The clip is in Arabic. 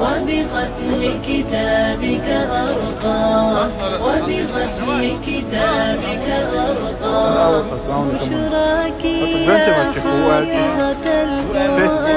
وبختم كتابك أرقى وبختم كتابك أرقى. بشراك يا حافظة القرآن